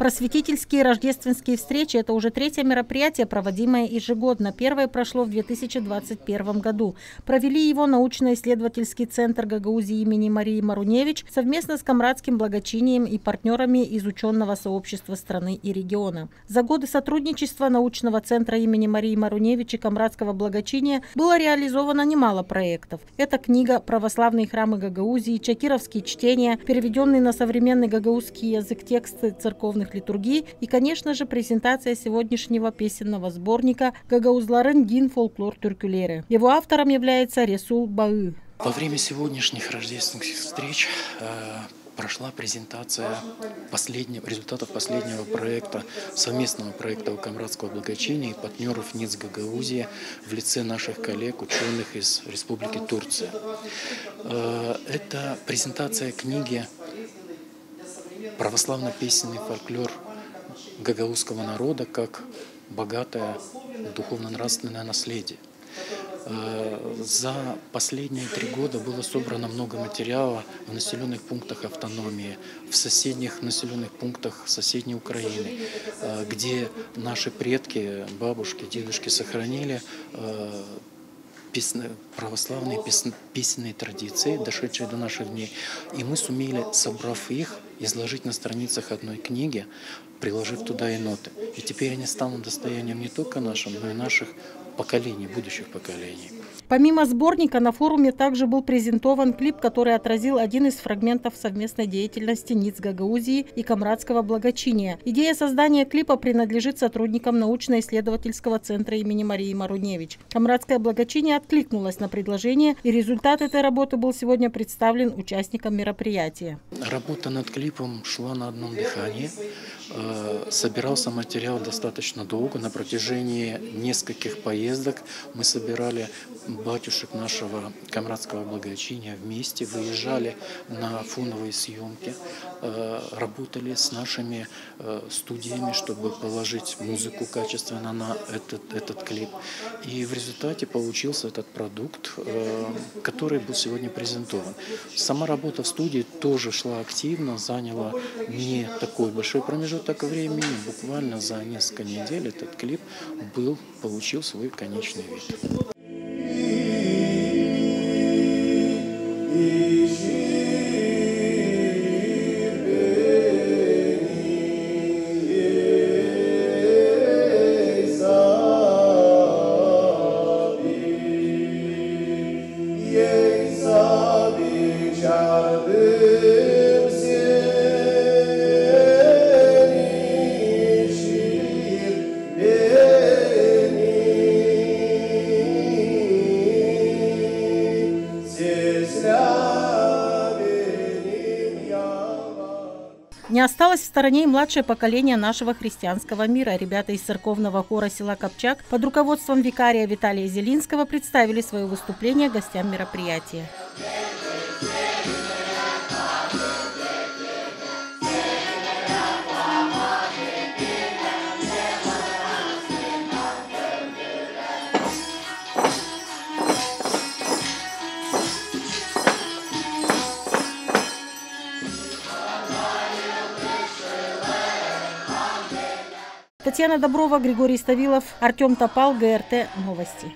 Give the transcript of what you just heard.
Просветительские рождественские встречи – это уже третье мероприятие, проводимое ежегодно. Первое прошло в 2021 году. Провели его научно-исследовательский центр Гагаузии имени Марии Маруневич совместно с Камрадским благочинием и партнерами из ученого сообщества страны и региона. За годы сотрудничества научного центра имени Марии Маруневич и Камрадского благочиния было реализовано немало проектов. Это книга «Православные храмы Гагаузии», «Чакировские чтения», переведенные на современный гагаузский язык тексты церковных литургий и, конечно же, презентация сегодняшнего песенного сборника «Гагаузларын Дин фольклор тюркюлеры». Его автором является Ресул Баы. Во время сегодняшних рождественских встреч э, прошла презентация последнего, результатов последнего проекта, совместного проекта Камрадского благочиния и партнеров НИЦ Гагаузия в лице наших коллег, ученых из Республики Турция. Э, это презентация книги «Православно-песенный фольклор гагаузского народа как богатое духовно-нравственное наследие». Э, за последние три года было собрано много материала в населенных пунктах автономии, в соседних населенных пунктах соседней Украины, э, где наши предки, бабушки, дедушки сохранили э, православные песенные традиции, дошедшие до наших дней. И мы сумели, собрав их, изложить на страницах одной книги, приложив туда и ноты. И теперь они станут достоянием не только нашим, но и наших поколений, будущих поколений. Помимо сборника, на форуме также был презентован клип, который отразил один из фрагментов совместной деятельности НИЦ Гагаузии и Камрадского благочиния. Идея создания клипа принадлежит сотрудникам научно-исследовательского центра имени Марии Маруневич. Камрадское благочиние откликнулось на предложение, и результат этой работы был сегодня представлен участникам мероприятия. Работа над клипом шла на одном дыхании. Э, собирался материал достаточно долго, на протяжении нескольких поездок мы собирали батюшек нашего камрадского благочиния вместе, выезжали на фоновые съемки, работали с нашими э, студиями, чтобы положить музыку качественно на этот, этот клип. И в результате получился этот продукт, э, который был сегодня презентован. Сама работа в студии тоже шла активно, заняла не такой большой промежуток времени, буквально за несколько недель этот клип был, получил свой конечный вид. Не осталось в стороне и младшее поколение нашего христианского мира. Ребята из церковного хора села Копчак под руководством викария Виталия Зелинского представили свое выступление гостям мероприятия. Татьяна Доброва, Григорий Ставилов, Артем Топал, ГРТ «Новости».